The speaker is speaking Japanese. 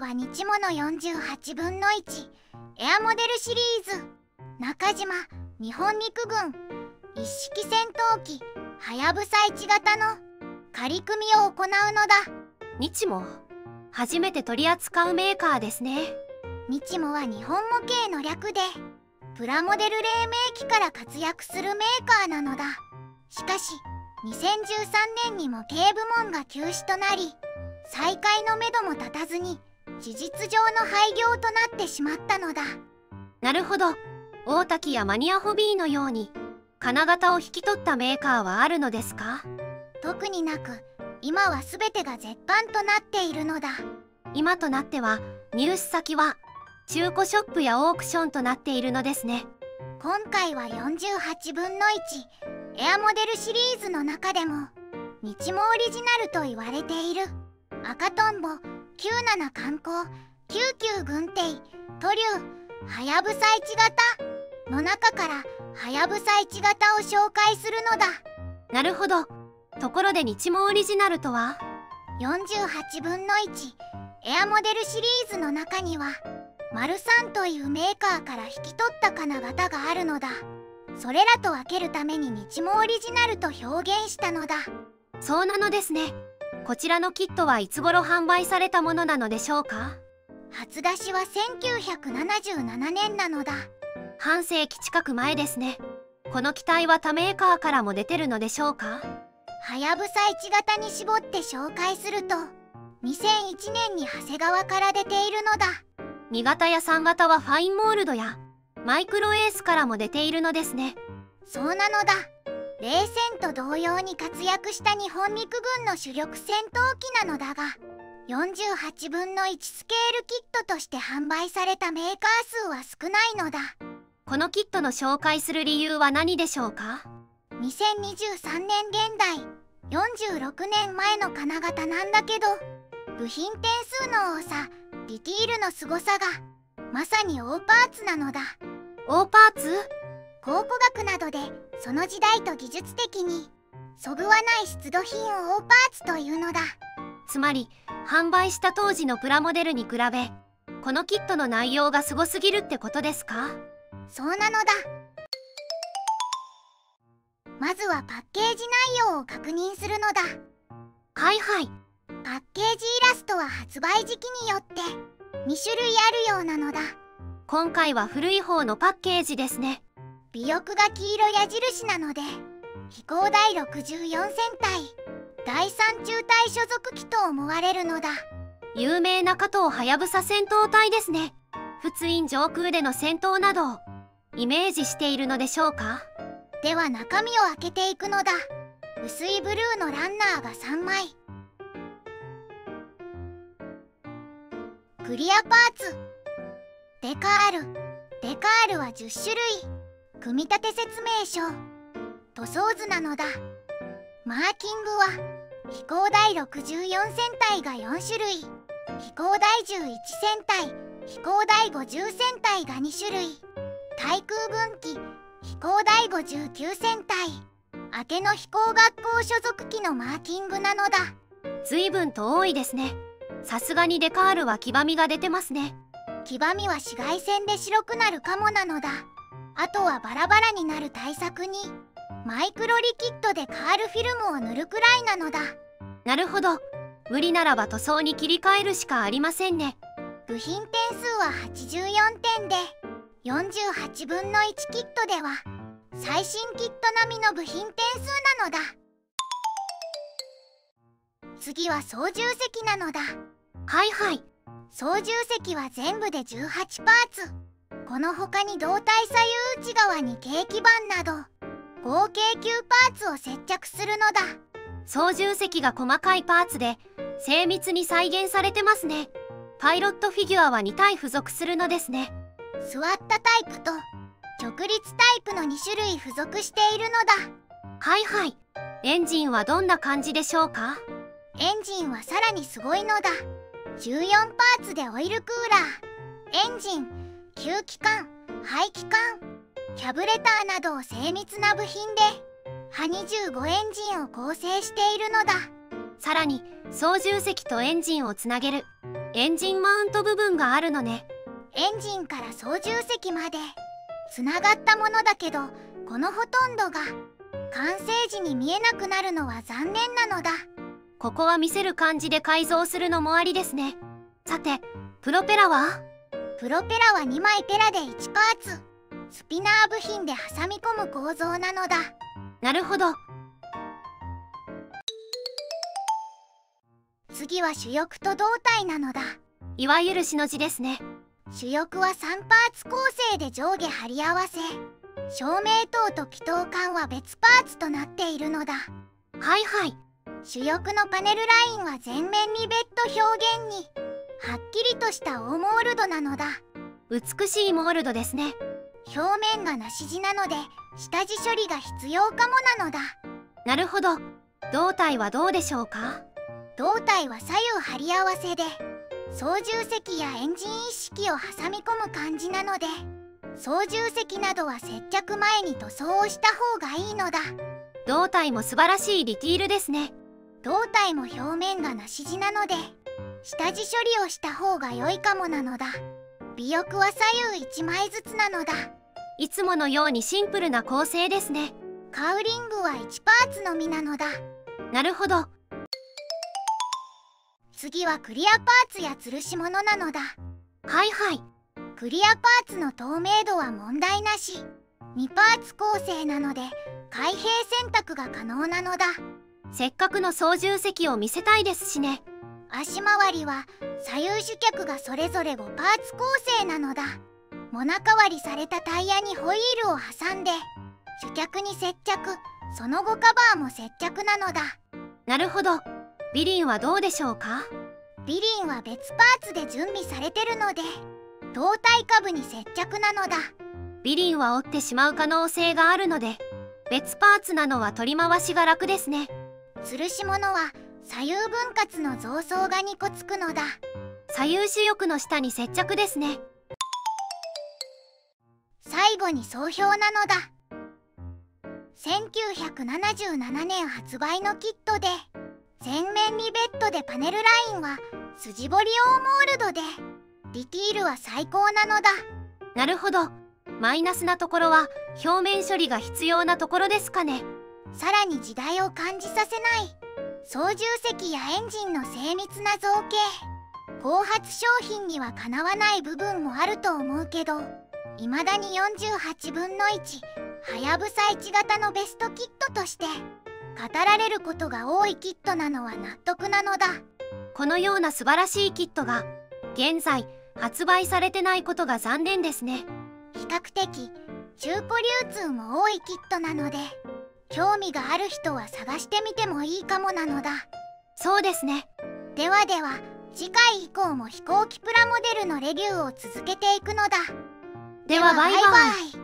回は日モの48分の1エアモデルシリーズ。中島日本陸軍。一式戦闘機はやぶさ1型の仮組みを行うのだ。日も初めて取り扱うメーカーですね。日モは日本模型の略でプラモデル黎明期から活躍するメーカーなのだ。しかし2013年に模型部門が休止となり再開のめども立たずに事実上の廃業となってしまったのだ。なるほど。大滝やマニアホビーのように金型を引き取ったメーカーはあるのですか？特になく今は全てが絶版となっているのだ。今となっては入手先は中古ショップやオークションとなっているのですね。今回は48分の1エアモデルシリーズの中でも日もオリジナルと言われている。赤とんぼ97観光99軍艇トリューはやぶさ1型の中からはやぶさ1型を紹介するのだ。なるほど。ところで日もオリジナルとは？48分の1エアモデルシリーズの中にはマルサンというメーカーから引き取った金型があるのだ。それらと分けるために日もオリジナルと表現したのだ。そうなのですねこちらのキットはいつ頃販売されたものなのでしょうか？初出しは1977年なのだ。半世紀近く前ですね。この機体は他メーカーからも出てるのでしょうか？はやぶさ1型に絞って紹介すると2001年に長谷川から出ているのだ。2型や3型はファインモールドやマイクロエースからも出ているのですね。そうなのだ冷戦と同様に活躍した日本陸軍の主力戦闘機なのだが48分の1スケールキットとして販売されたメーカー数は少ないのだ。このキットの紹介する理由は何でしょうか？2023年現代46年前の金型なんだけど部品点数の多さディティールの凄さがまさに大パーツなのだ。大パーツ？考古学などでその時代と技術的にそぐわない出土品を大パーツというのだ。つまり販売した当時のプラモデルに比べこのキットの内容がすごすぎるってことですか？そうなのだ。まずはパッケージ内容を確認するのだ。はいはい。パッケージイラストは発売時期によって2種類あるようなのだ。今回は古い方のパッケージですね尾翼が黄色矢印なので飛行第64戦隊第3中隊所属機と思われるのだ。有名な加藤はやぶさ戦闘隊ですね。仏印上空での戦闘などをイメージしているのでしょうか？では中身を開けていくのだ。薄いブルーのランナーが3枚。クリアパーツ。デカール。デカールは10種類組み立て説明書。塗装図なのだ。マーキングは飛行第64戦隊が4種類。飛行第11戦隊飛行第50戦隊が2種類。対空軍機飛行第59戦隊明けの飛行学校所属機のマーキングなのだ。随分と多いですね。さすがにデカールは黄ばみが出てますね。黄ばみは紫外線で白くなるかもなのだあとはバラバラになる対策にマイクロリキッドでカールフィルムを塗るくらいなのだ。なるほど。無理ならば塗装に切り替えるしかありませんね。部品点数は84点で48分の1キットでは最新キット並みの部品点数なのだ。次は操縦席なのだ。はいはい。操縦席は全部で18パーツこの他に胴体左右内側にケーキ板など合計9パーツを接着するのだ。操縦席が細かいパーツで精密に再現されてますね。パイロットフィギュアは2体付属するのですね。座ったタイプと直立タイプの2種類付属しているのだ。はいはい。エンジンはどんな感じでしょうか？エンジンはさらにすごいのだ。14パーツでオイルクーラー。エンジン吸気管排気管キャブレターなどを精密な部品でハ25エンジンを構成しているのだ。さらに操縦席とエンジンをつなげるエンジンマウント部分があるのね。エンジンから操縦席までつながったものだけどこのほとんどが完成時に見えなくなるのは残念なのだ。ここは見せる感じで改造するのもありですね。さてプロペラは？プロペラは2枚ペラで1パーツ。スピナー部品で挟み込む構造なのだ。なるほど。次は主翼と胴体なのだ。いわゆるしの字ですね。主翼は3パーツ構成で上下貼り合わせ。照明灯と気筒管は別パーツとなっているのだ。はいはい。主翼のパネルラインは全面にベッド表現にはっきりとしたオーモールドなのだ。美しいモールドですね。表面がなし地なので下地処理が必要かもなのだ。なるほど。胴体はどうでしょうか？胴体は左右貼り合わせで操縦席やエンジン一式を挟み込む感じなので操縦席などは接着前に塗装をした方がいいのだ。胴体も素晴らしいディティールですね。胴体も表面がなし地なので下地処理をした方が良いかもなのだ。尾翼は左右1枚ずつなのだ。いつものようにシンプルな構成ですね。カウリングは1パーツのみなのだ。なるほど。次はクリアパーツや吊るし物なのだ。はいはい。クリアパーツの透明度は問題なし。2パーツ構成なので開閉選択が可能なのだ。せっかくの操縦席を見せたいですしね足回りは左右主脚がそれぞれ5パーツ構成なのだ。モナカ割りされたタイヤにホイールを挟んで主脚に接着その後カバーも接着なのだ。なるほど。ビリンはどうでしょうか？ビリンは別パーツで準備されてるので胴体下部に接着なのだ。ビリンは折ってしまう可能性があるので別パーツなのは取り回しが楽ですね。吊るし物は左右分割の増装が2個つくのだ。左右主翼の下に接着ですね。最後に総評なのだ。1977年発売のキットで全面にベッドでパネルラインは筋彫りオーモールドでディティールは最高なのだ。なるほど。マイナスなところは表面処理が必要なところですかね。さらに時代を感じさせない操縦席やエンジンの精密な造形。後発商品にはかなわない部分もあると思うけど未だに48分の1はやぶさ1型のベストキットとして語られることが多いキットなのは納得なのだ。このような素晴らしいキットが現在発売されてないことが残念ですね。比較的中古流通も多いキットなので興味がある人は探してみてもいいかもなのだ。そうですね。ではでは次回以降も飛行機プラモデルのレビューを続けていくのだ。ではバイバイ。バイバイ